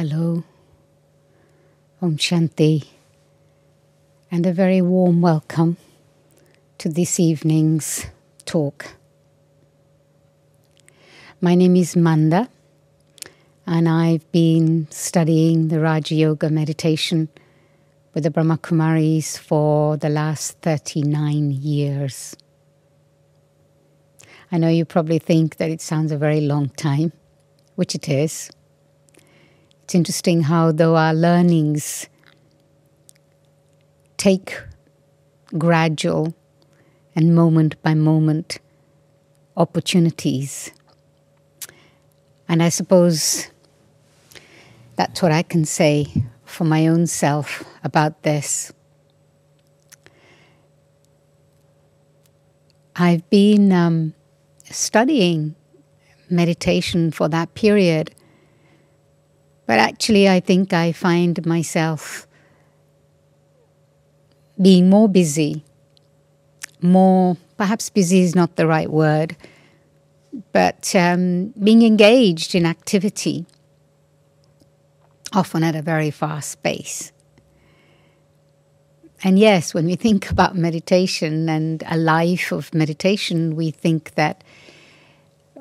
Hello. Om Shanti. And a very warm welcome to this evening's talk. My name is Manda, and I've been studying the Raja Yoga meditation with the Brahma Kumaris for the last 39 years. I know you probably think that it sounds a very long time, which it is. It's interesting how, though our learnings take gradual and moment by moment opportunities. And I suppose that's what I can say for my own self about this. I've been um, studying meditation for that period but actually, I think I find myself being more busy, more, perhaps busy is not the right word, but um, being engaged in activity, often at a very fast pace. And yes, when we think about meditation and a life of meditation, we think that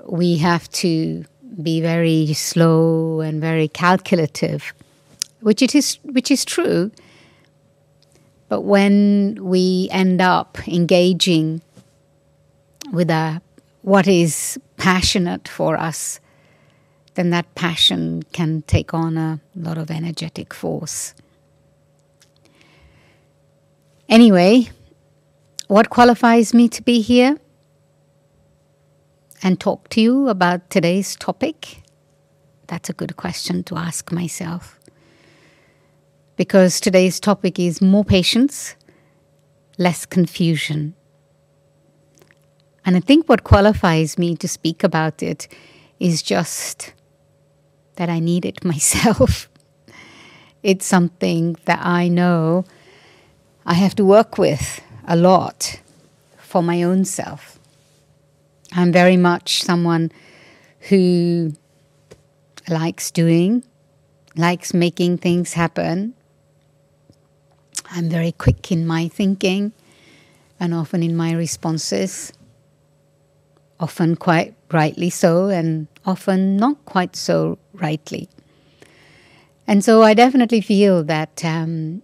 we have to be very slow and very calculative, which it is which is true. But when we end up engaging with a, what is passionate for us, then that passion can take on a lot of energetic force. Anyway, what qualifies me to be here? And talk to you about today's topic? That's a good question to ask myself. Because today's topic is more patience, less confusion. And I think what qualifies me to speak about it is just that I need it myself. it's something that I know I have to work with a lot for my own self. I'm very much someone who likes doing, likes making things happen. I'm very quick in my thinking and often in my responses, often quite rightly so, and often not quite so rightly. And so I definitely feel that um,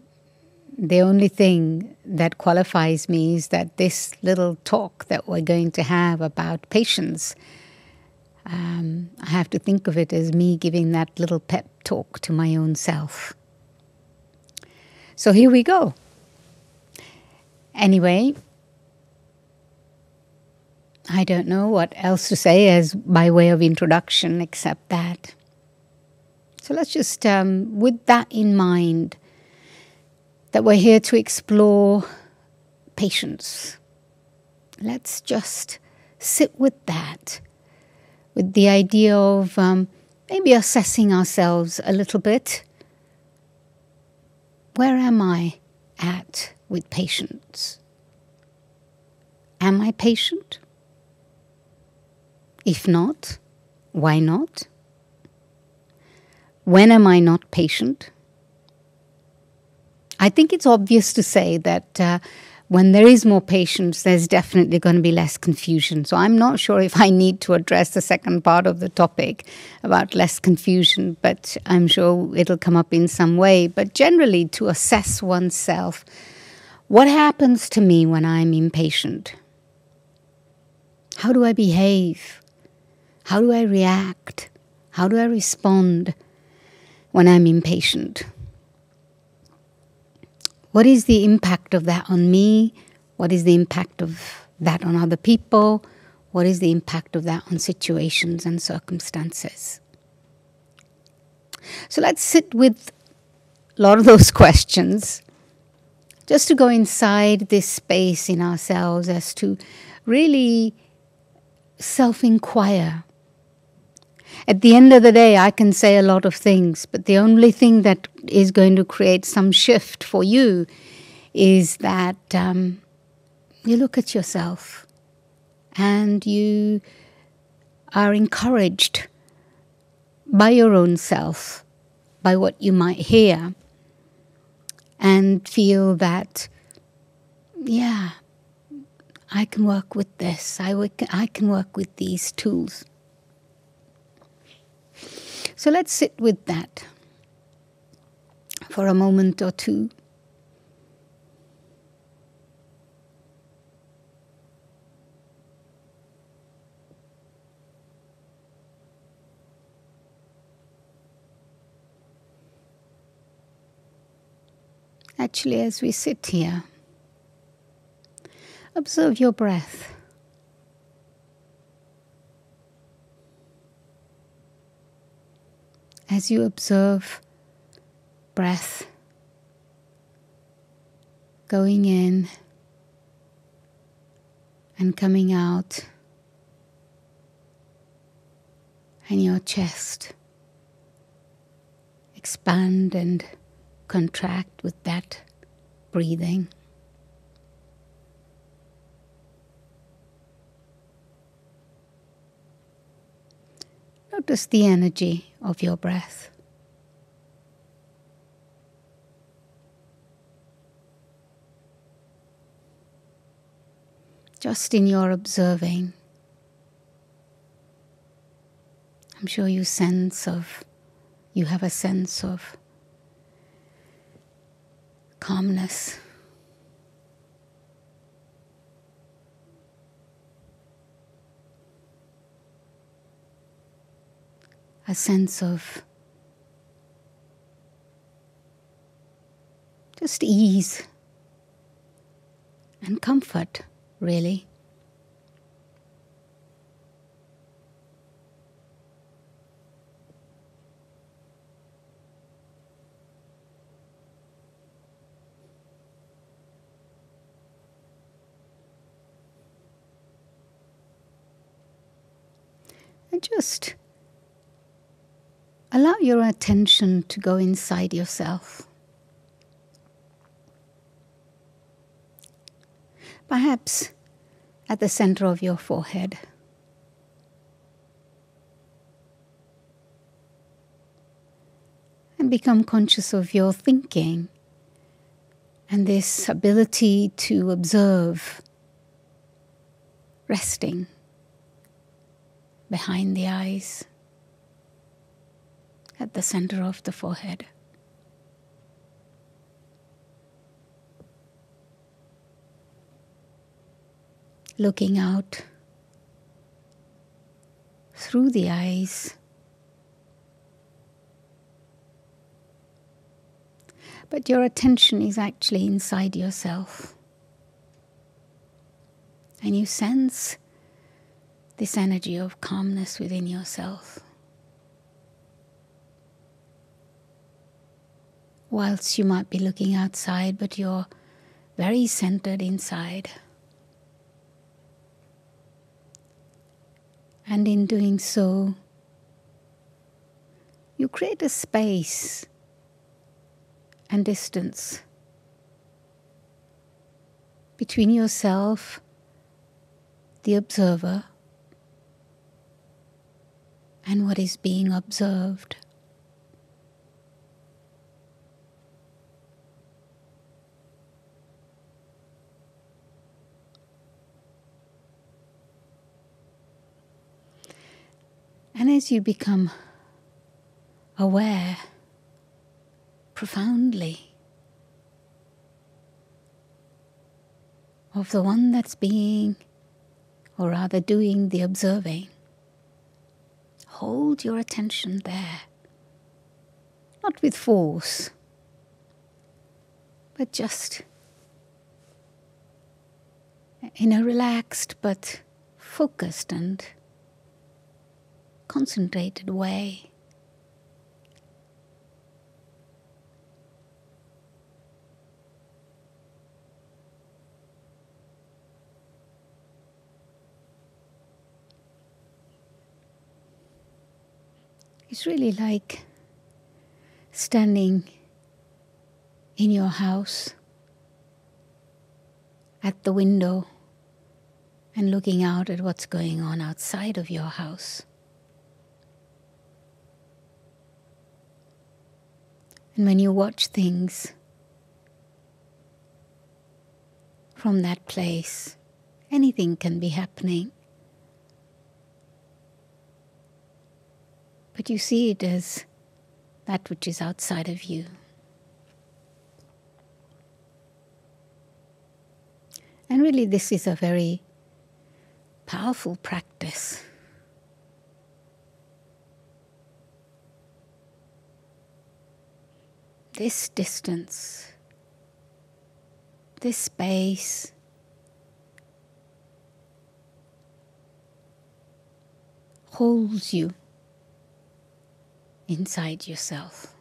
the only thing that qualifies me is that this little talk that we're going to have about patience, um, I have to think of it as me giving that little pep talk to my own self. So here we go. Anyway, I don't know what else to say as by way of introduction except that. So let's just, um, with that in mind, that we're here to explore patience. Let's just sit with that, with the idea of um, maybe assessing ourselves a little bit. Where am I at with patience? Am I patient? If not, why not? When am I not patient? I think it's obvious to say that uh, when there is more patience, there's definitely going to be less confusion. So I'm not sure if I need to address the second part of the topic about less confusion, but I'm sure it'll come up in some way. But generally, to assess oneself what happens to me when I'm impatient? How do I behave? How do I react? How do I respond when I'm impatient? What is the impact of that on me? What is the impact of that on other people? What is the impact of that on situations and circumstances? So let's sit with a lot of those questions just to go inside this space in ourselves as to really self inquire at the end of the day, I can say a lot of things, but the only thing that is going to create some shift for you is that um, you look at yourself and you are encouraged by your own self, by what you might hear and feel that, yeah, I can work with this, I, I can work with these tools. So let's sit with that for a moment or two. Actually, as we sit here, observe your breath. As you observe breath going in and coming out, and your chest expand and contract with that breathing. Notice the energy of your breath. Just in your observing, I'm sure you sense of, you have a sense of calmness. A sense of just ease and comfort, really. And just allow your attention to go inside yourself. Perhaps at the center of your forehead. And become conscious of your thinking and this ability to observe resting behind the eyes, at the center of the forehead. Looking out through the eyes. But your attention is actually inside yourself. And you sense this energy of calmness within yourself. Whilst you might be looking outside, but you're very centered inside. And in doing so, you create a space and distance between yourself, the observer, and what is being observed. And as you become aware profoundly of the one that's being, or rather doing the observing, hold your attention there. Not with force, but just in a relaxed but focused and concentrated way. It's really like standing in your house at the window and looking out at what's going on outside of your house. And when you watch things from that place, anything can be happening. But you see it as that which is outside of you. And really, this is a very powerful practice. This distance, this space, holds you inside yourself.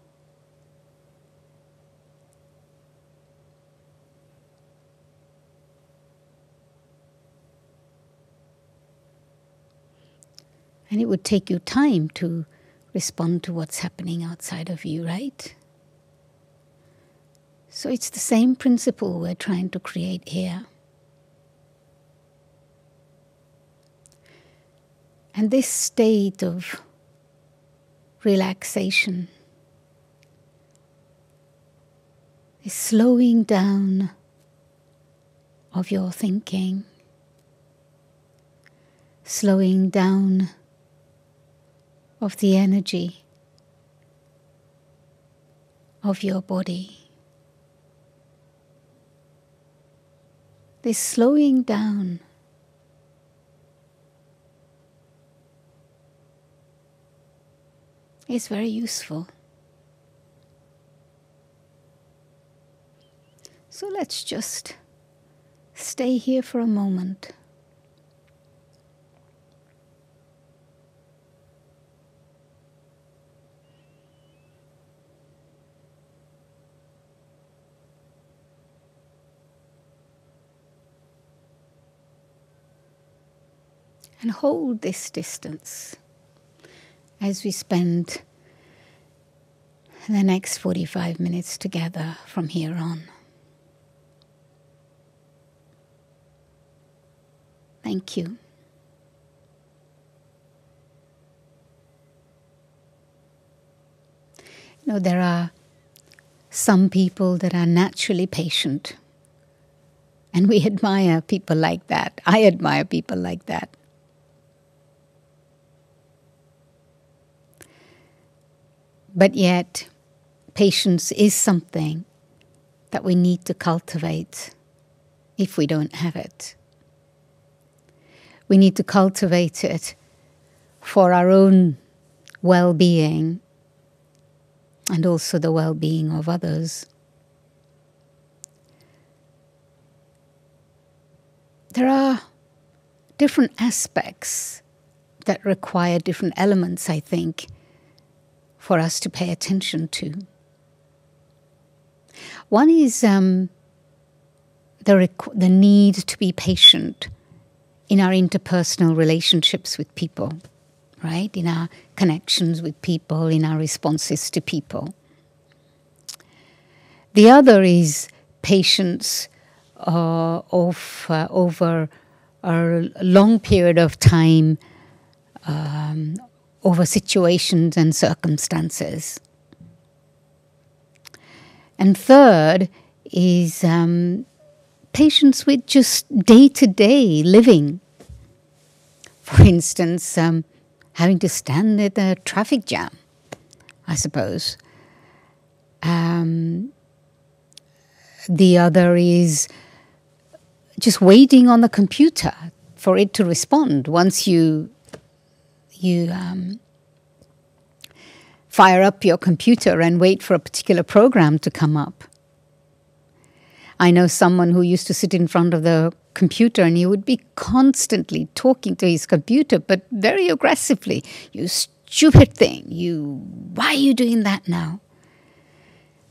And it would take you time to respond to what's happening outside of you, right? So it's the same principle we're trying to create here. And this state of relaxation is slowing down of your thinking, slowing down of the energy of your body. This slowing down is very useful. So let's just stay here for a moment. And hold this distance as we spend the next 45 minutes together from here on. Thank you. You know, there are some people that are naturally patient. And we admire people like that. I admire people like that. But yet, patience is something that we need to cultivate if we don't have it. We need to cultivate it for our own well being and also the well being of others. There are different aspects that require different elements, I think, for us to pay attention to. One is um, the, the need to be patient in our interpersonal relationships with people, right? In our connections with people, in our responses to people. The other is patience uh, of, uh, over a long period of time um, over situations and circumstances. And third is um, patience with just day to day living. For instance, um, having to stand at a traffic jam, I suppose. Um, the other is just waiting on the computer for it to respond once you you um, fire up your computer and wait for a particular program to come up. I know someone who used to sit in front of the computer and he would be constantly talking to his computer, but very aggressively. You stupid thing. You, why are you doing that now?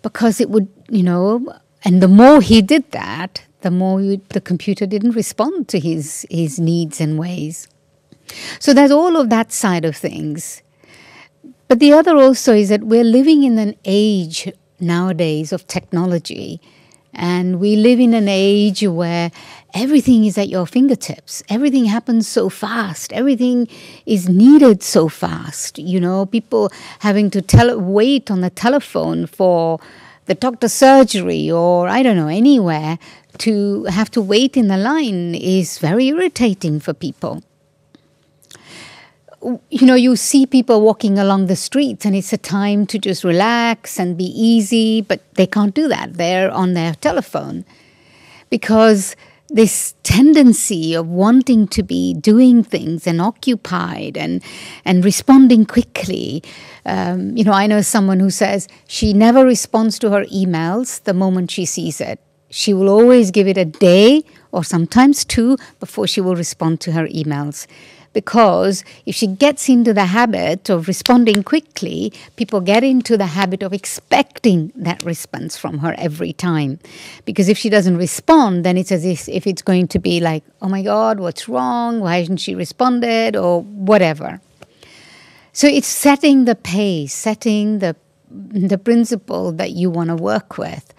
Because it would, you know, and the more he did that, the more you, the computer didn't respond to his, his needs and ways. So there's all of that side of things. But the other also is that we're living in an age nowadays of technology And we live in an age where everything is at your fingertips. Everything happens so fast. Everything is needed so fast. You know, people having to tele- wait on the telephone for the doctor's surgery or I don't know, anywhere to have to wait in the line is very irritating for people you know, you see people walking along the streets and it's a time to just relax and be easy, but they can't do that. They're on their telephone because this tendency of wanting to be doing things and occupied and and responding quickly. Um, you know, I know someone who says she never responds to her emails the moment she sees it. She will always give it a day or sometimes two before she will respond to her emails because if she gets into the habit of responding quickly, people get into the habit of expecting that response from her every time. Because if she doesn't respond, then it's as if, it's going to be like, oh my God, what's wrong? Why hasn't she responded? Or whatever. So it's setting the pace, setting the, the principle that you want to work with.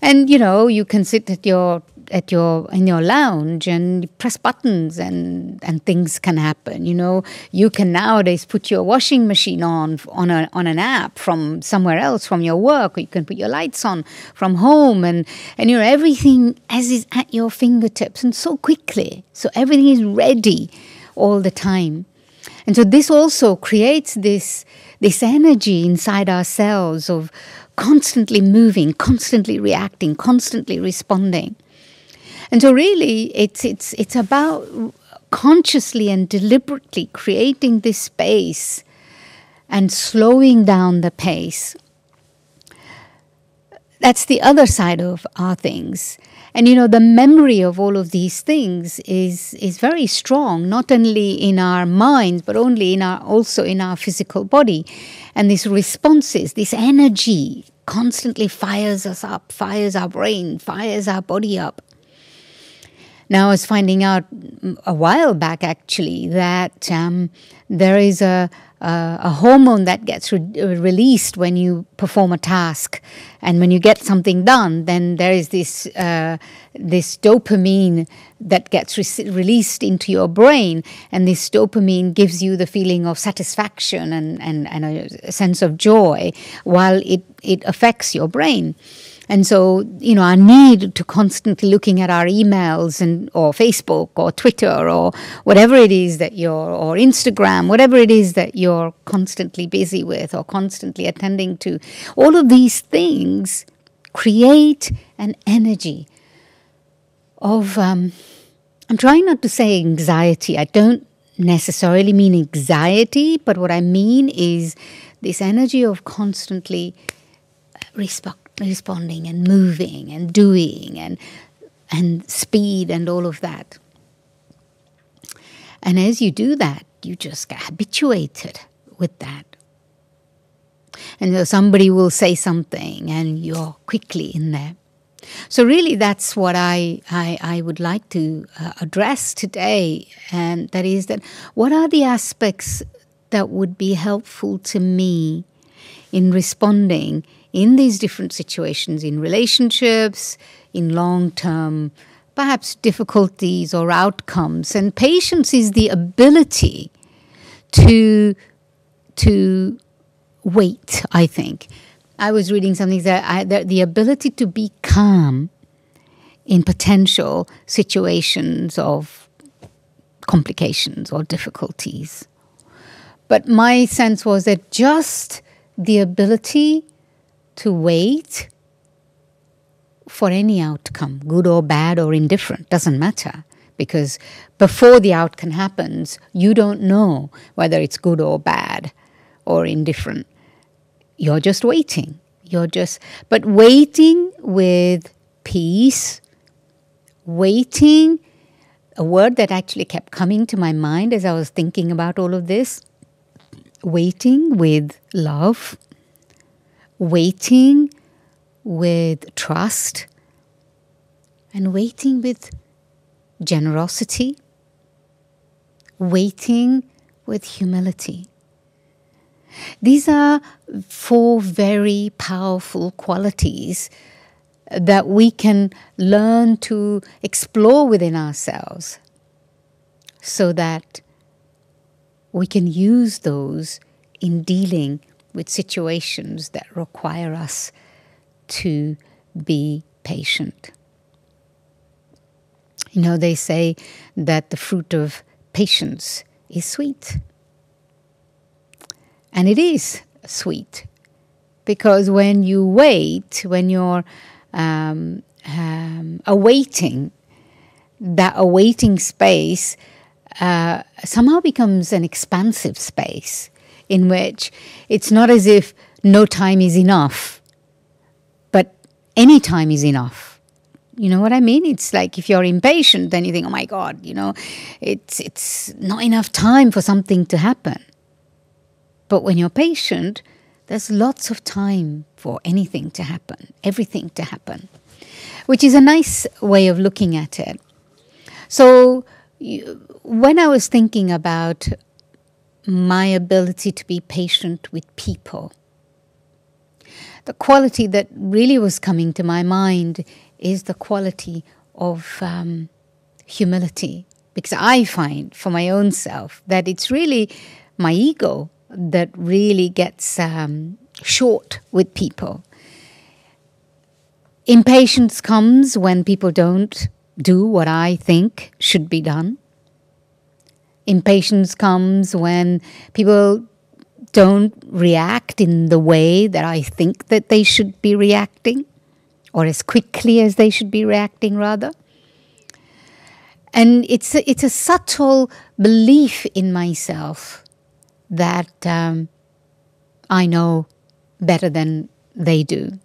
And you know, you can sit at your at your in your lounge and press buttons and and things can happen you know? You can nowadays put your washing machine on on a, on an app from somewhere else from your work or you can put your lights on from home and and you know everything as is at your fingertips and so quickly. So everything is ready all the time. And so this also creates this this energy inside ourselves of constantly moving, constantly reacting, constantly responding. And so, really, it's, it's, it's about consciously and deliberately creating this space and slowing down the pace. That's the other side of our things. And you know, the memory of all of these things is is very strong, not only in our minds, but only in our also in our physical body. And these responses, this energy constantly fires us up, fires our brain, fires our body up. Now, I was finding out a while back actually that um, there is a, a, a, hormone that gets re- released when you perform a task, and when you get something done, then there is this uh, this dopamine that gets re- released into your brain, and this dopamine gives you the feeling of satisfaction and, and, and a sense of joy, while it it affects your brain. And so, you know, our need to constantly looking at our emails and or Facebook or Twitter or whatever it is that you're or Instagram, whatever it is that you're constantly busy with or constantly attending to, all of these things create an energy of um, I'm trying not to say anxiety. I don't necessarily mean anxiety, but what I mean is this energy of constantly respect responding and moving and doing and and speed and all of that. And as you do that, you just get habituated with that. And so somebody will say something and you're quickly in there. So really that's what I, I, I would like to uh, address today. And that is that what are the aspects that would be helpful to me in responding in these different situations, in relationships, in long term, perhaps difficulties or outcomes. And patience is the ability to, to wait, I think. I was reading something that, I, that the ability to be calm in potential situations of complications or difficulties. But my sense was that just the ability to wait for any outcome, good or bad or indifferent, doesn't matter. Because before the outcome happens, you don't know whether it's good or bad or indifferent. You're just waiting. You're just, but waiting with peace, waiting, a word that actually kept coming to my mind as I was thinking about all of this waiting with love waiting with trust and waiting with generosity, waiting with humility. These are four very powerful qualities that we can learn to explore within ourselves so that we can use those in dealing with situations that require us to be patient. You know, they say that the fruit of patience is sweet. And it is sweet because when you wait, when you're um, um, awaiting, that awaiting space uh, somehow becomes an expansive space in which it's not as if no time is enough, but any time is enough. You know what I mean? It's like if you're impatient, then you think, "Oh my God, you know, it's it's not enough time for something to happen." But when you're patient, there's lots of time for anything to happen, everything to happen, which is a nice way of looking at it. So, you, when I was thinking about my ability to be patient with people, the quality that really was coming to my mind is the quality of um, humility. Because I find for my own self that it's really my ego that really gets um, short with people. Impatience comes when people don't do what I think should be done. Impatience comes when people don't react in the way that I think that they should be reacting, or as quickly as they should be reacting, rather. And it's a, it's a subtle belief in myself that um, I know better than they do.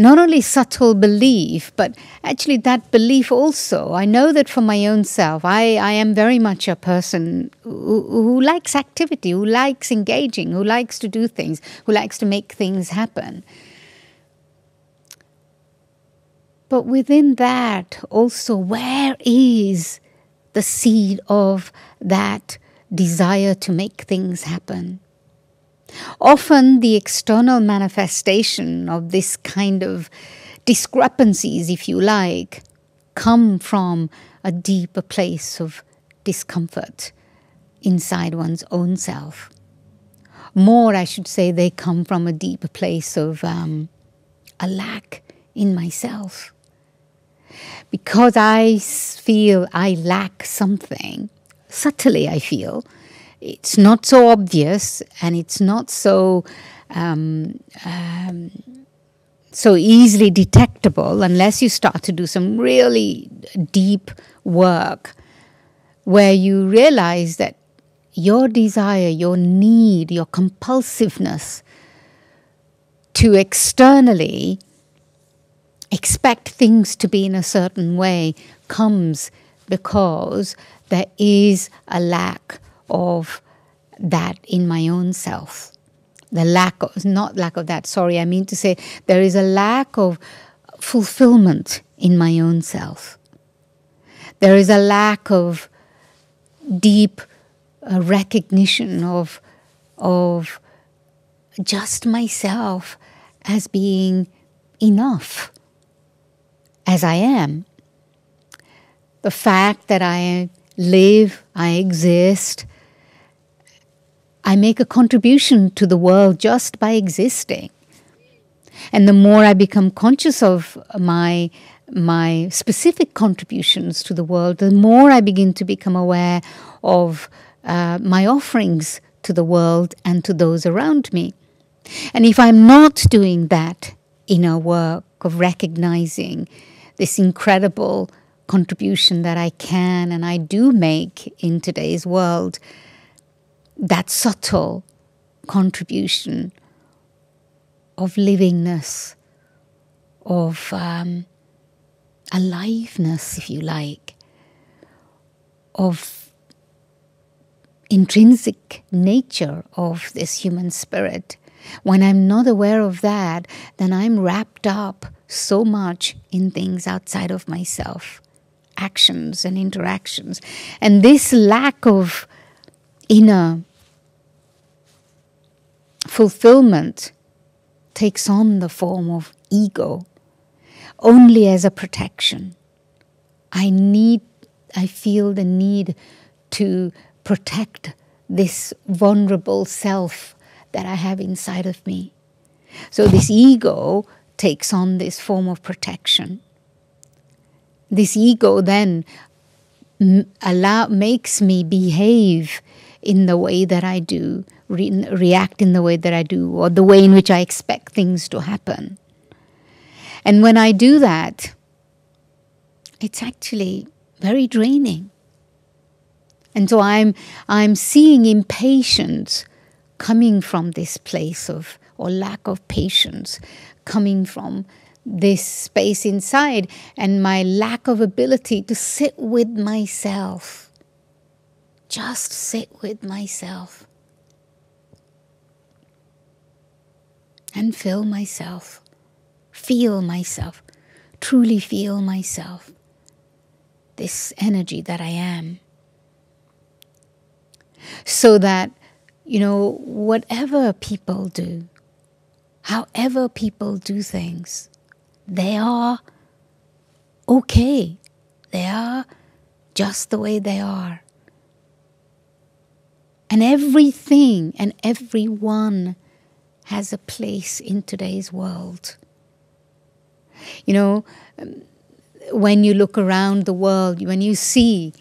Not only subtle belief, but actually that belief also. I know that for my own self, I, I am very much a person who, who likes activity, who likes engaging, who likes to do things, who likes to make things happen. But within that, also, where is the seed of that desire to make things happen? Often, the external manifestation of this kind of discrepancies, if you like, come from a deeper place of discomfort inside one's own self. More, I should say, they come from a deeper place of um, a lack in myself. Because I feel I lack something, subtly I feel, it's not so obvious and it's not so um, um, so easily detectable unless you start to do some really deep work where you realize that your desire, your need, your compulsiveness to externally expect things to be in a certain way comes because there is a lack of that in my own self. The lack of, not lack of that, sorry, I mean to say there is a lack of fulfillment in my own self. There is a lack of deep uh, recognition of, of just myself as being enough as I am. The fact that I live, I exist, I make a contribution to the world just by existing. And the more I become conscious of my my specific contributions to the world, the more I begin to become aware of uh, my offerings to the world and to those around me. And if I'm not doing that inner work of recognizing this incredible contribution that I can and I do make in today's world, that subtle contribution of livingness, of um, aliveness, if you like, of intrinsic nature of this human spirit. When I'm not aware of that, then I'm wrapped up so much in things outside of myself, actions and interactions. And this lack of inner fulfillment takes on the form of ego. only as a protection. I need, I feel the need to protect this vulnerable self that I have inside of me. So this ego takes on this form of protection. This ego then allow makes me behave in the way that I do, re- react in the way that I do, or the way in which I expect things to happen. And when I do that, it's actually very draining. And so I'm I'm seeing impatience coming from this place of or lack of patience coming from this space inside and my lack of ability to sit with myself. Just sit with myself. And fill myself. Feel myself. Truly feel myself. This energy that I am. So that, you know, whatever people do, however people do things, they are okay. They are just the way they are. And everything and everyone has a place in today's world. You know, when you look around the world, when you see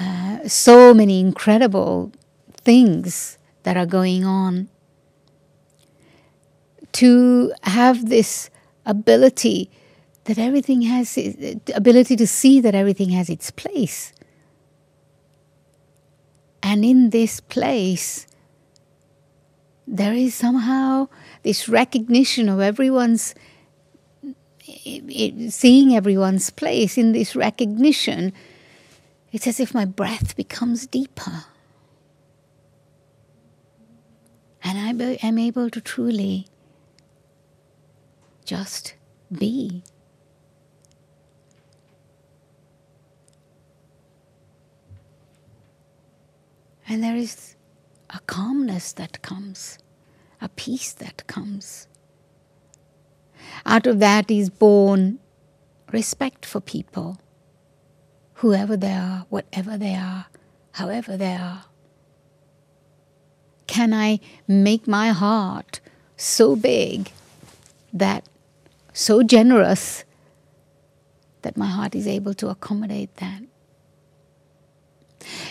uh, so many incredible things that are going on, to have this ability that everything has ability to see that everything has its place and in this place there is somehow this recognition of everyone's eh, eh, seeing everyone's place in this recognition it's as if my breath becomes deeper and I am able to truly just be. And there is a calmness that comes, a peace that comes. Out of that is born respect for people, whoever they are, whatever they are, however they are. Can I make my heart so big that so generous that my heart is able to accommodate that.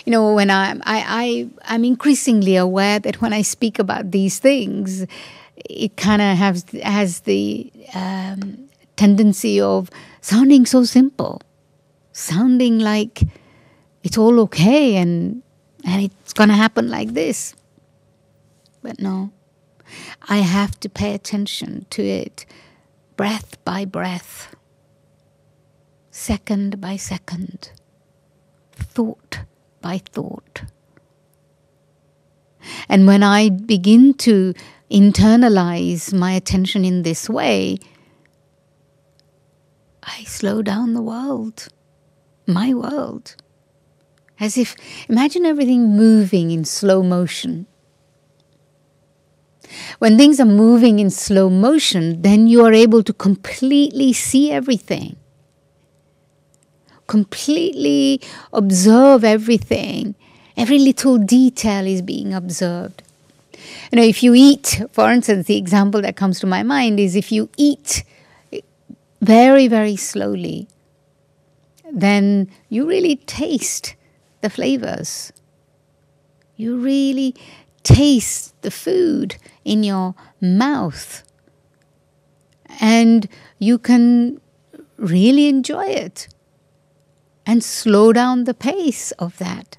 You know, when I, I, I I'm increasingly aware that when I speak about these things, it kind of has has the um, tendency of sounding so simple, sounding like it's all okay and and it's gonna happen like this. But no, I have to pay attention to it breath by breath, second by second, thought by thought. And when I begin to internalize my attention in this way, I slow down the world, my world. As if, imagine everything moving in slow motion. When things are moving in slow motion, then you are able to completely see everything, completely observe everything. Every little detail is being observed. You know, if you eat, for instance, the example that comes to my mind is if you eat very, very slowly, then you really taste the flavors. You really taste the food in your mouth. And you can really enjoy it and slow down the pace of that.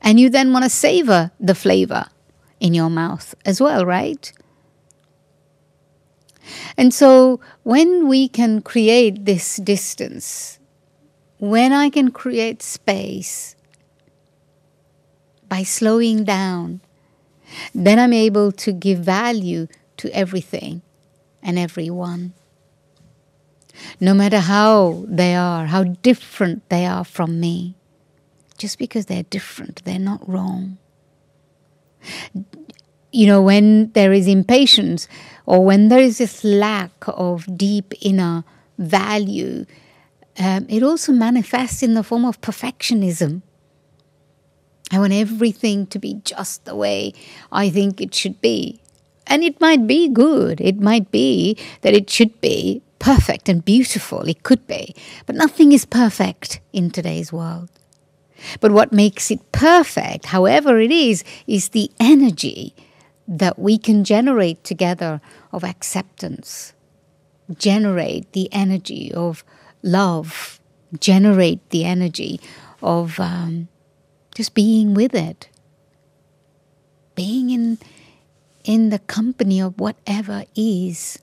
And you then want to savor the flavor in your mouth as well, right? And so when we can create this distance, when I can create space by slowing down, then I'm able to give value to everything and everyone. No matter how they are, how different they are from me. Just because they're different, they're not wrong. you know, when there is impatience or when there is this lack of deep inner value, um, it also manifests in the form of perfectionism. I want everything to be just the way I think it should be. And it might be good. It might be that it should be perfect and beautiful. It could be. But nothing is perfect in today's world. But what makes it perfect, however it is, is the energy that we can generate together of acceptance, generate the energy of love, generate the energy of um, just being with it, being in in the company of whatever is.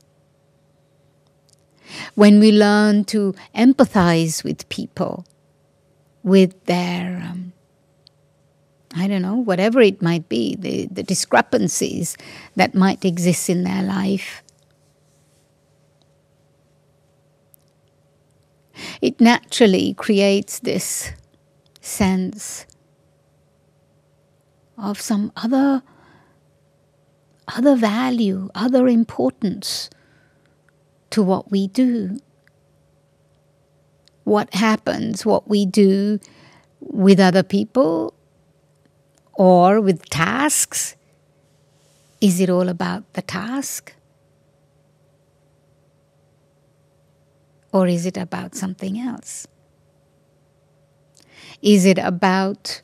When we learn to empathize with people, with their, um, I don't know, whatever it might be, the, the discrepancies that might exist in their life, it naturally creates this sense of some other other value, other importance to what we do. What happens, what we do with other people or with tasks? Is it all about the task? Or is it about something else? Is it about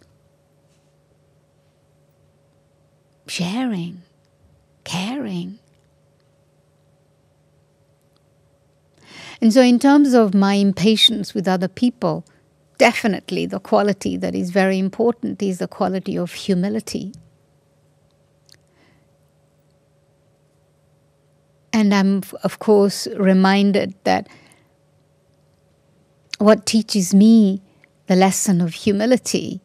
sharing? caring. And so, in terms of my impatience with other people, definitely the quality that is very important is the quality of humility. And I'm, of course, reminded that what teaches me the lesson of humility,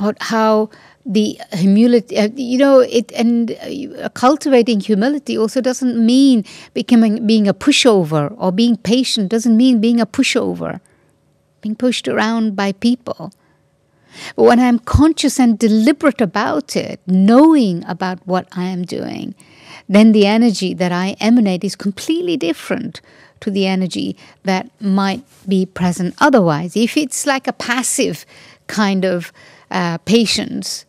or how the humility, uh, you know, it and uh, cultivating humility also doesn't mean becoming being a pushover or being patient doesn't mean being a pushover, being pushed around by people. But when I'm conscious and deliberate about it, knowing about what I am doing, then the energy that I emanate is completely different to the energy that might be present otherwise. If it's like a passive kind of uh, patience,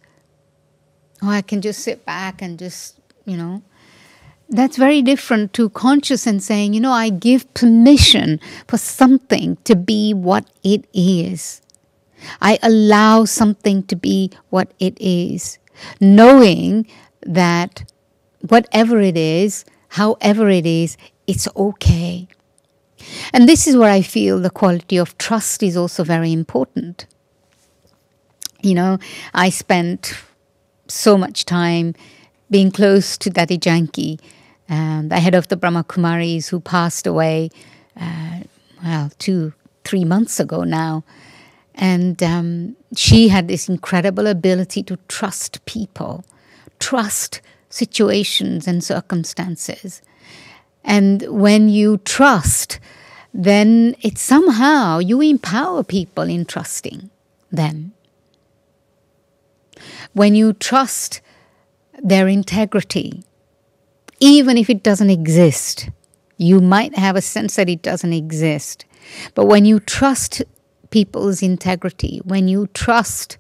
or I can just sit back and just, you know. That's very different to conscious and saying, you know, I give permission for something to be what it is. I allow something to be what it is, knowing that whatever it is, however it is, it's okay. And this is where I feel the quality of trust is also very important. You know, I spent so much time being close to Dadi Janki, um, the head of the Brahma Kumaris, who passed away, uh, well, two, three months ago now. And um, she had this incredible ability to trust people, trust situations and circumstances. And when you trust, then it somehow you empower people in trusting them when you trust their integrity, even if it doesn't exist, you might have a sense that it doesn't exist. But when you trust people's integrity, when you trust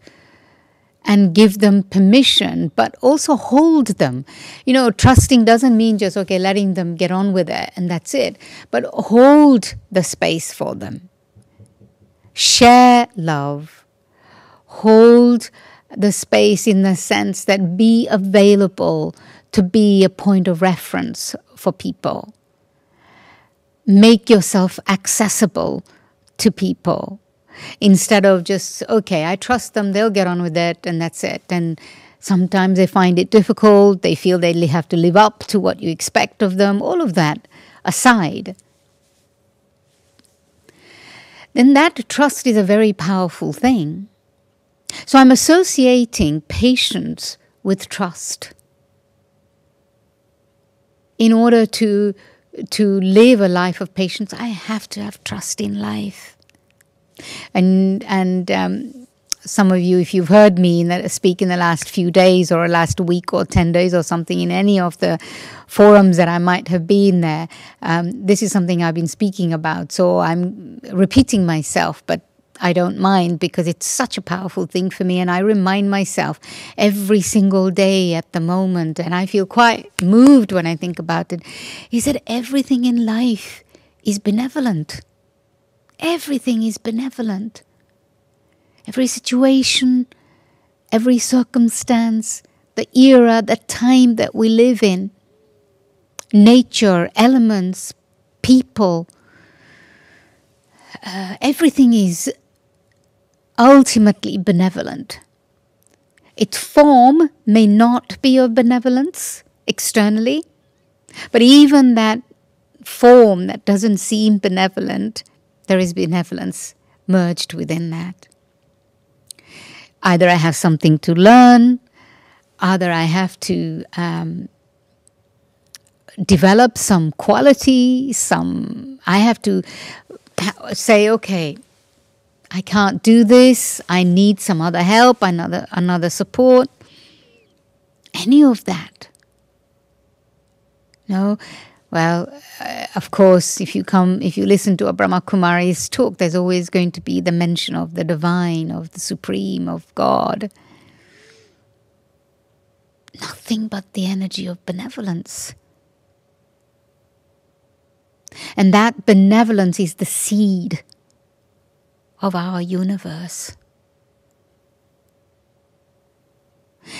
and give them permission, but also hold them. You know, trusting doesn't mean just, okay, letting them get on with it and that's it, but hold the space for them. Share love. Hold the space in the sense that be available to be a point of reference for people. Make yourself accessible to people instead of just, okay, I trust them, they'll get on with it, and that's it. And sometimes they find it difficult, they feel they have to live up to what you expect of them, all of that aside. Then that trust is a very powerful thing. So I'm associating patience with trust. In order to, to live a life of patience, I have to have trust in life. And, and um, some of you, if you've heard me in speak in the last few days or last week or 10 days or something in any of the forums that I might have been there, um, this is something I've been speaking about. So I'm repeating myself, but I don't mind because it's such a powerful thing for me. And I remind myself every single day at the moment, and I feel quite moved when I think about it, is that everything in life is benevolent. Everything is benevolent. Every situation, every circumstance, the era, the time that we live in, nature, elements, people, uh, everything is ultimately benevolent. Its form may not be of benevolence externally, but even that form that doesn't seem benevolent, there is benevolence merged within that. Either I have something to learn, either I have to um, develop some quality, some I have to say, okay, I can't do this. I need some other help, another another support. Any of that. No, well, uh, of course, if you come, if you listen to a Brahma Kumari's talk, there's always going to be the mention of the divine, of the supreme, of God. Nothing but the energy of benevolence. And that benevolence is the seed of our universe.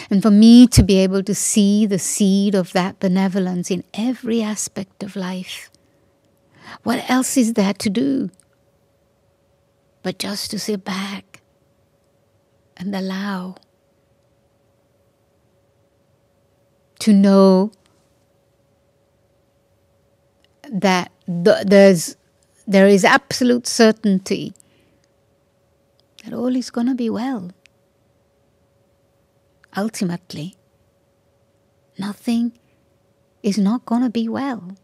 And for me to be able to see the seed of that benevolence in every aspect of life, what else is there to do but just to sit back and allow to know that th- there's there is absolute certainty that all is going to be well. Ultimately, nothing is not going to be well.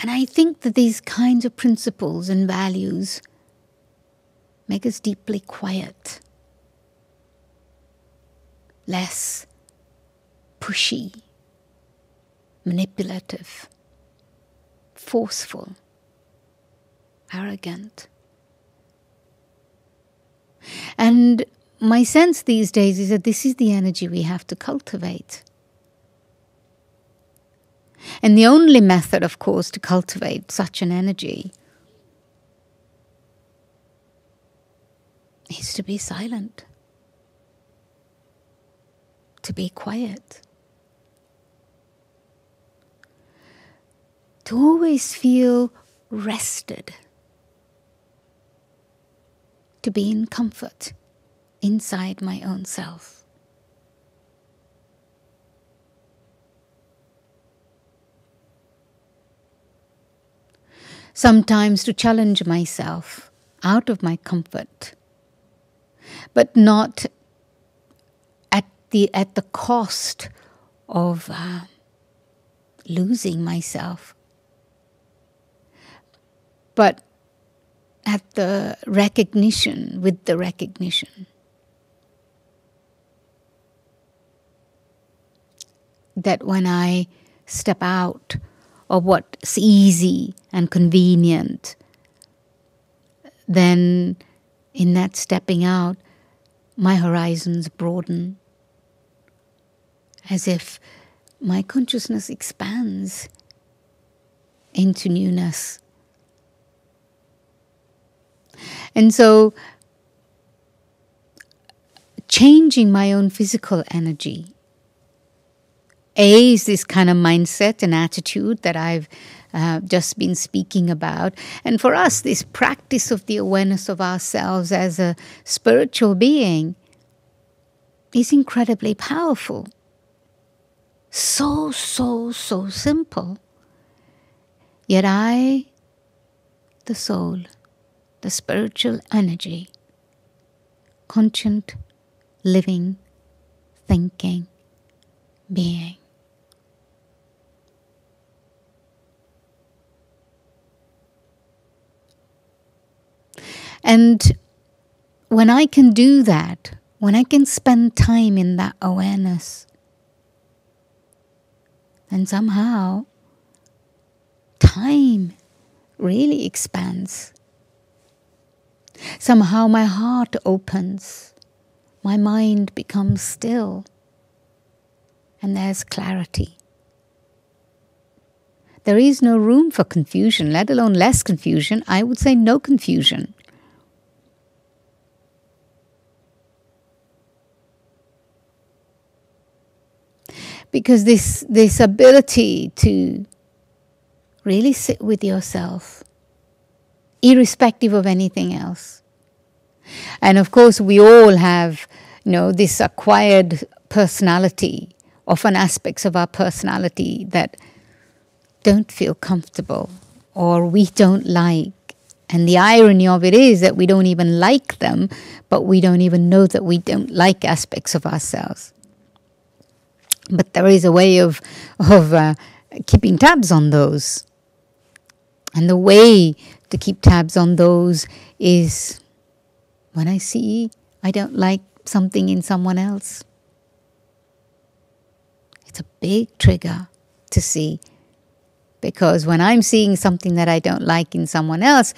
And I think that these kinds of principles and values make us deeply quiet, less pushy, manipulative forceful, arrogant. And my sense these days is that this is the energy we have to cultivate. And the only method, of course, to cultivate such an energy is to be silent, to be quiet. To always feel rested, to be in comfort inside my own self. Sometimes to challenge myself out of my comfort, but not at the, at the cost of uh, losing myself but at the recognition, with the recognition. That when I step out of what's easy and convenient, then in that stepping out, my horizons broaden as if my consciousness expands into newness. And so, changing my own physical energy. A is this kind of mindset and attitude that I've uh, just been speaking about. And for us, this practice of the awareness of ourselves as a spiritual being is incredibly powerful. So, so, so simple. Yet I, the soul, the spiritual energy, conscient, living, thinking, being. And when I can do that, when I can spend time in that awareness, then somehow time really expands. Somehow my heart opens, my mind becomes still, and there's clarity. There is no room for confusion, let alone less confusion. I would say no confusion. Because this, this ability to really sit with yourself, irrespective of anything else. And of course, we all have, you know, this acquired personality, often aspects of our personality that don't feel comfortable or we don't like. And the irony of it is that we don't even like them, but we don't even know that we don't like aspects of ourselves. But there is a way of, of uh, keeping tabs on those. And the way to keep tabs on those is when I see I don't like something in someone else. It's a big trigger to see because when I'm seeing something that I don't like in someone else,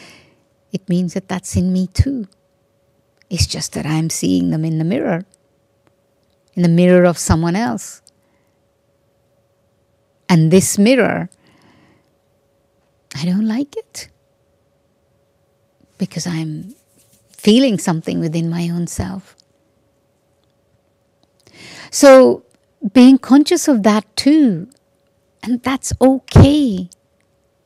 it means that that's in me too. It's just that I'm seeing them in the mirror, in the mirror of someone else. And this mirror, I don't like it because I'm feeling something within my own self. So, being conscious of that too and that's okay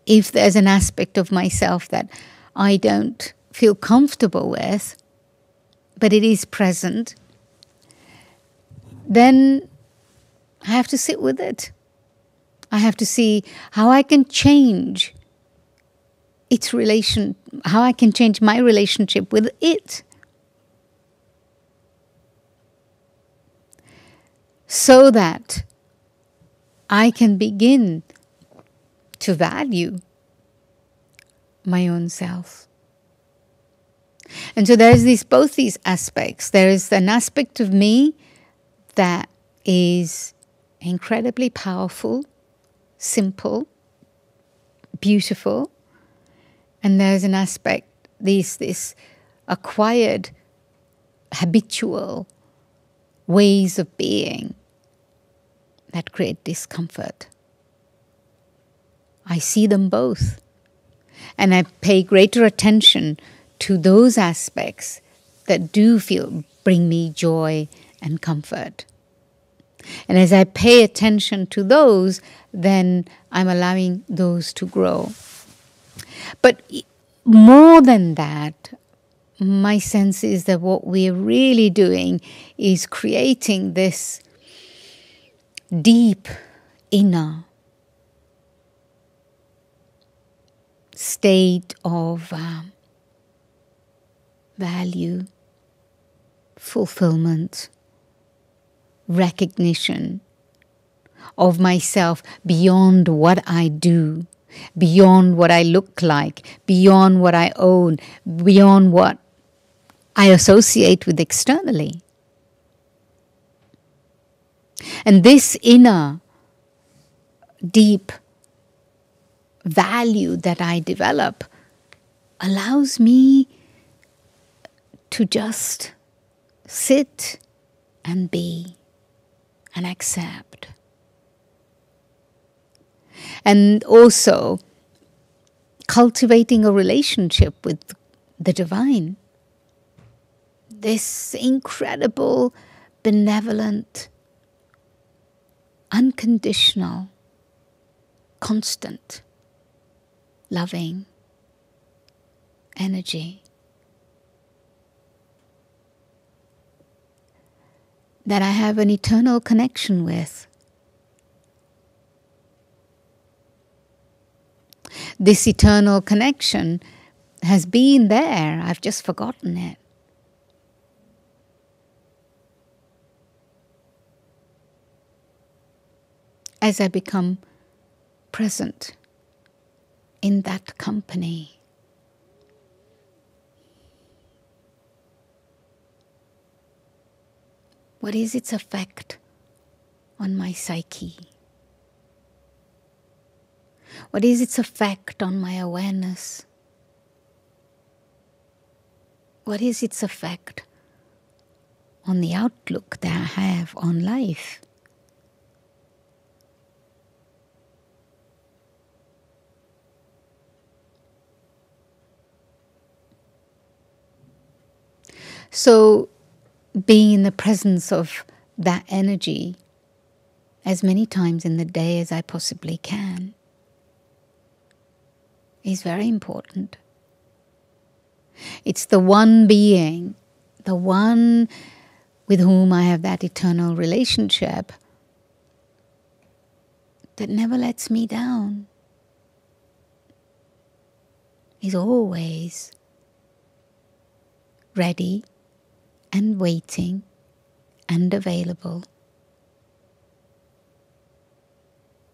if there's an aspect of myself that I don't feel comfortable with, but it is present, then I have to sit with it. I have to see how I can change its relation, how I can change my relationship with it. So that I can begin to value my own self. And so there's these both these aspects. There is an aspect of me that is incredibly powerful, simple, beautiful, and there's an aspect this this acquired habitual ways of being that create discomfort. I see them both. And I pay greater attention to those aspects that do feel bring me joy and comfort. And as I pay attention to those, then I'm allowing those to grow. But more than that, my sense is that what we're really doing is creating this deep inner state of uh, value, fulfillment, recognition of myself beyond what I do, beyond what I look like, beyond what I own, beyond what I associate with externally. And this inner deep value that I develop allows me to just sit and be and accept. And also cultivating a relationship with the divine. This incredible, benevolent, unconditional, constant, loving energy that I have an eternal connection with. this eternal connection has been there. I've just forgotten it. As I become present in that company, what is its effect on my psyche? What is its effect on my awareness? What is its effect on the outlook that I have on life? So, being in the presence of that energy as many times in the day as I possibly can is very important. It's the one being, the one with whom I have that eternal relationship that never lets me down, is always ready and waiting and available.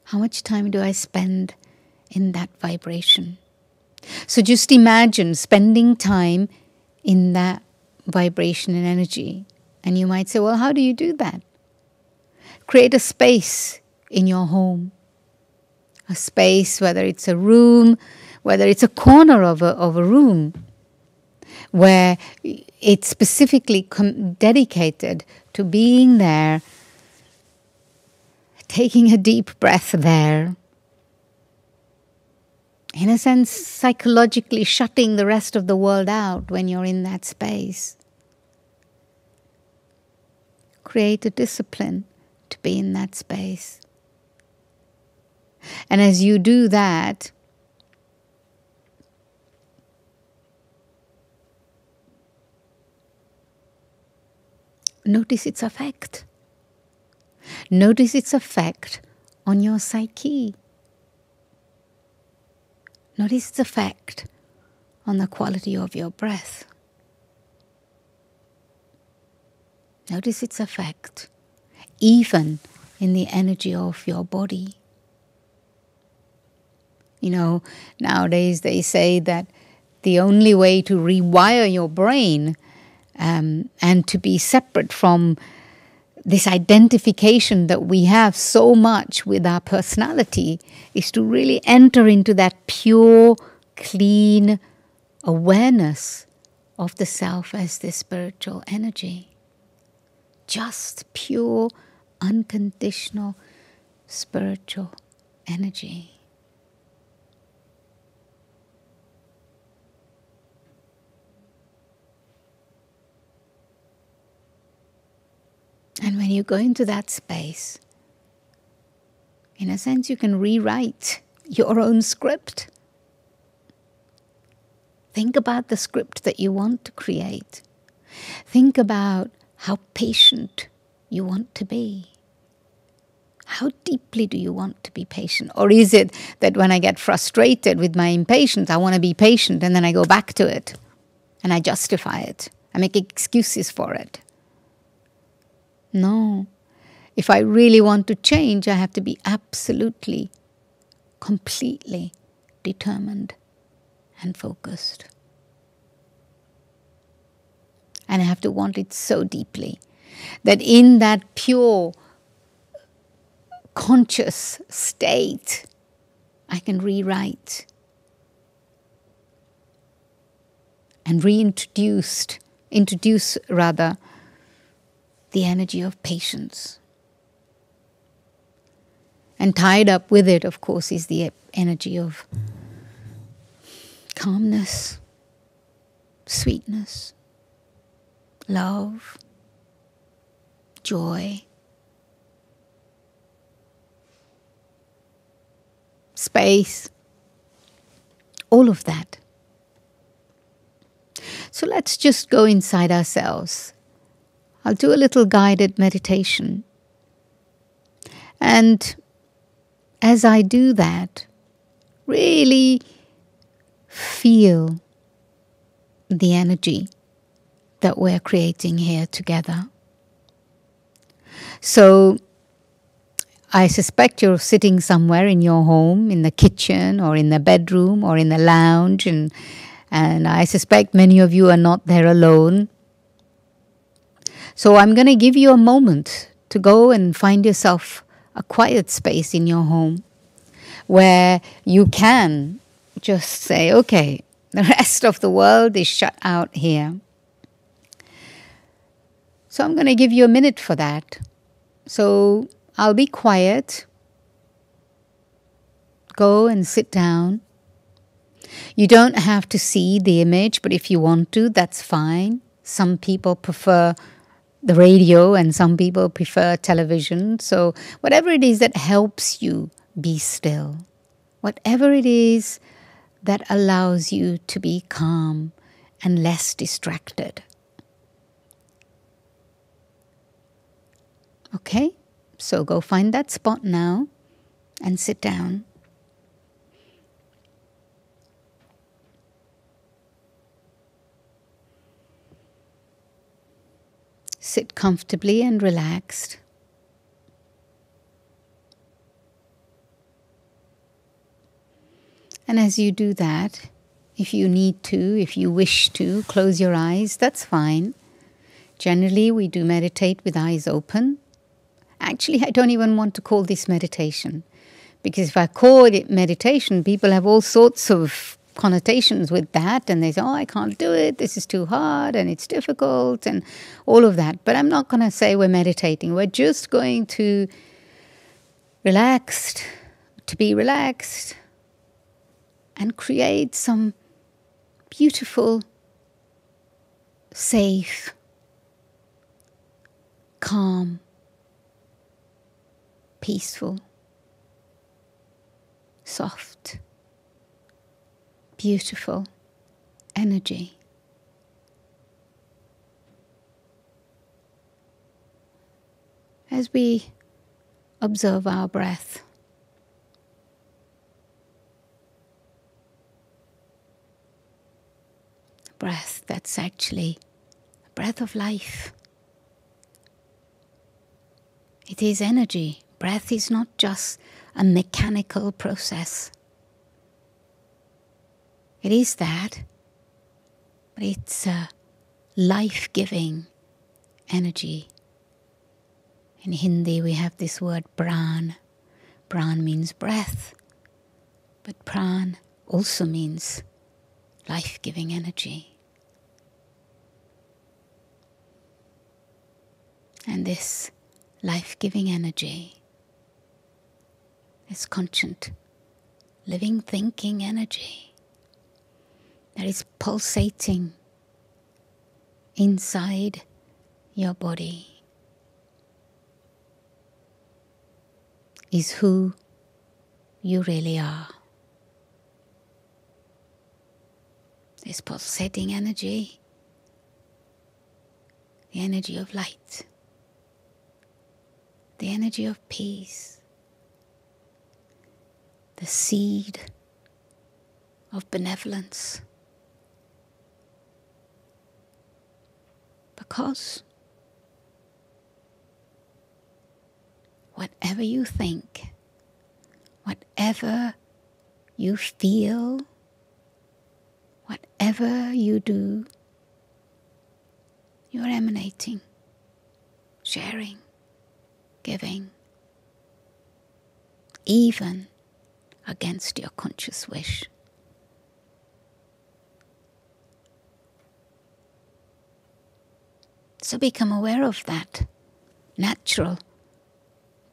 How much time do I spend in that vibration? So just imagine spending time in that vibration and energy. And you might say, well, how do you do that? Create a space in your home. A space, whether it's a room, whether it's a corner of a, of a room, where it's specifically com- dedicated to being there, taking a deep breath there, in a sense, psychologically shutting the rest of the world out when you're in that space. Create a discipline to be in that space. And as you do that, notice its effect. Notice its effect on your psyche. Notice its effect on the quality of your breath. Notice its effect even in the energy of your body. You know, nowadays they say that the only way to rewire your brain um, and to be separate from this identification that we have so much with our personality is to really enter into that pure, clean awareness of the self as this spiritual energy. Just pure, unconditional spiritual energy. And when you go into that space, in a sense, you can rewrite your own script. Think about the script that you want to create. Think about how patient you want to be. How deeply do you want to be patient? Or is it that when I get frustrated with my impatience, I want to be patient and then I go back to it and I justify it? I make excuses for it. No. If I really want to change, I have to be absolutely, completely determined and focused. And I have to want it so deeply that in that pure, conscious state, I can rewrite and reintroduced, introduce rather the energy of patience. And tied up with it, of course, is the energy of calmness, sweetness, love, joy, space, all of that. So let's just go inside ourselves I'll do a little guided meditation. And as I do that, really feel the energy that we're creating here together. So, I suspect you're sitting somewhere in your home, in the kitchen, or in the bedroom, or in the lounge, and, and I suspect many of you are not there alone. So I'm going to give you a moment to go and find yourself a quiet space in your home where you can just say, okay, the rest of the world is shut out here. So I'm going to give you a minute for that. So I'll be quiet. Go and sit down. You don't have to see the image, but if you want to, that's fine. Some people prefer the radio and some people prefer television. So, whatever it is that helps you be still, whatever it is that allows you to be calm and less distracted. Okay, so go find that spot now and sit down. Sit comfortably and relaxed. And as you do that, if you need to, if you wish to, close your eyes, that's fine. Generally, we do meditate with eyes open. Actually, I don't even want to call this meditation because if I call it meditation, people have all sorts of connotations with that and they say, oh, I can't do it, this is too hard and it's difficult and all of that. But I'm not going to say we're meditating. We're just going to relaxed, to be relaxed and create some beautiful, safe, calm, peaceful, soft beautiful energy. As we observe our breath, breath that's actually a breath of life. It is energy. Breath is not just a mechanical process. It is that, but it's a life giving energy. In Hindi, we have this word pran. Pran means breath, but pran also means life giving energy. And this life giving energy, this conscient, living, thinking energy, that is pulsating inside your body is who you really are. This pulsating energy, the energy of light, the energy of peace, the seed of benevolence. Because whatever you think, whatever you feel, whatever you do, you're emanating, sharing, giving, even against your conscious wish. So become aware of that natural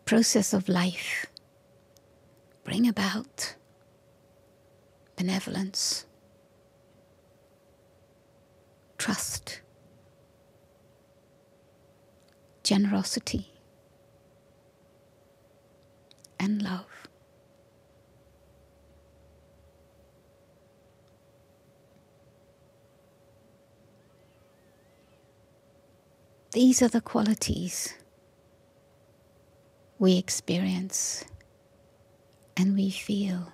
process of life. Bring about benevolence, trust, generosity, and love. These are the qualities we experience and we feel.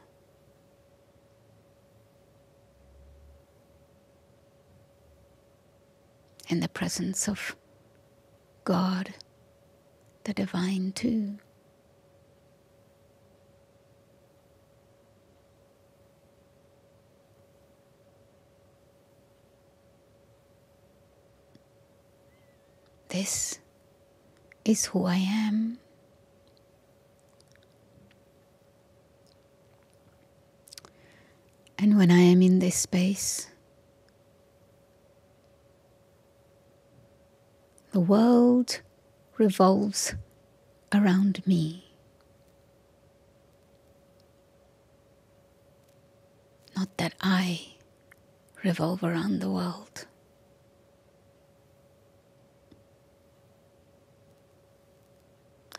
In the presence of God, the divine, too. This is who I am. And when I am in this space, the world revolves around me. Not that I revolve around the world.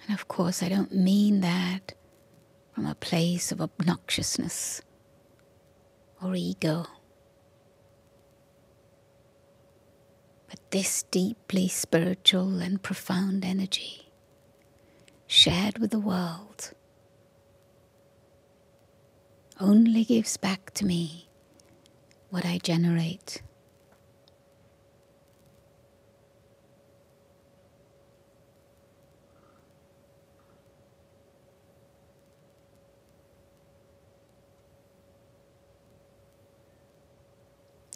And of course, I don't mean that from a place of obnoxiousness or ego. But this deeply spiritual and profound energy shared with the world only gives back to me what I generate.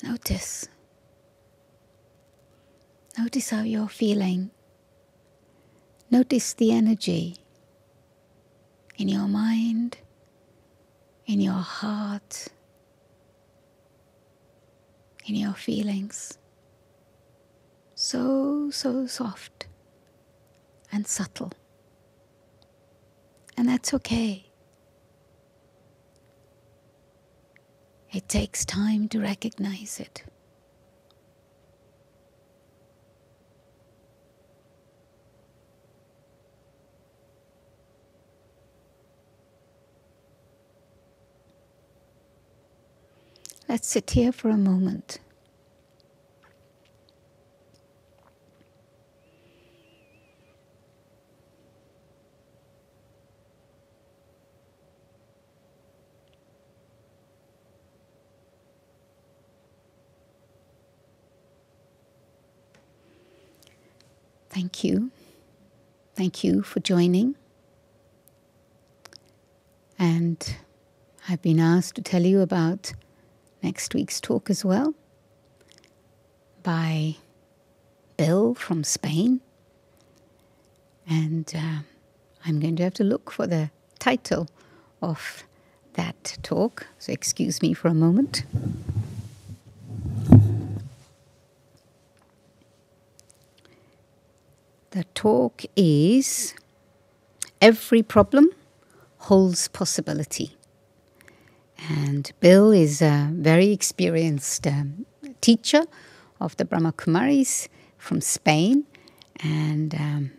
Notice. Notice how you're feeling. Notice the energy in your mind, in your heart, in your feelings. So, so soft and subtle. And that's okay. It takes time to recognize it. Let's sit here for a moment. Thank you. Thank you for joining. And I've been asked to tell you about next week's talk as well by Bill from Spain. And uh, I'm going to have to look for the title of that talk. So, excuse me for a moment. The talk is Every Problem Holds Possibility. And Bill is a very experienced um, teacher of the Brahma Kumaris from Spain and um,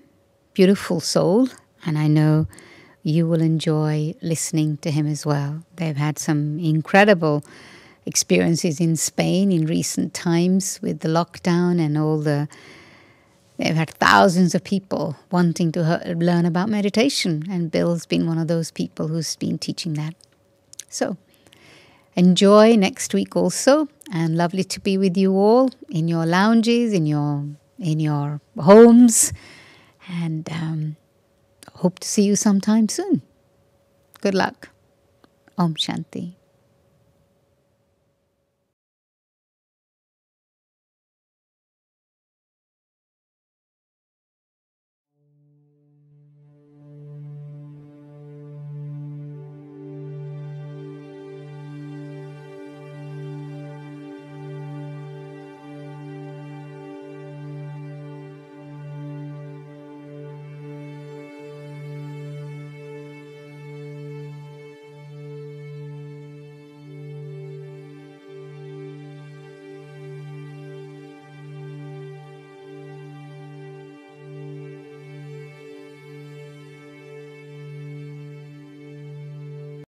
beautiful soul. And I know you will enjoy listening to him as well. They've had some incredible experiences in Spain in recent times with the lockdown and all the They've had thousands of people wanting to learn about meditation, and Bill's been one of those people who's been teaching that. So, enjoy next week also, and lovely to be with you all in your lounges, in your in your homes, and um, hope to see you sometime soon. Good luck. Om Shanti.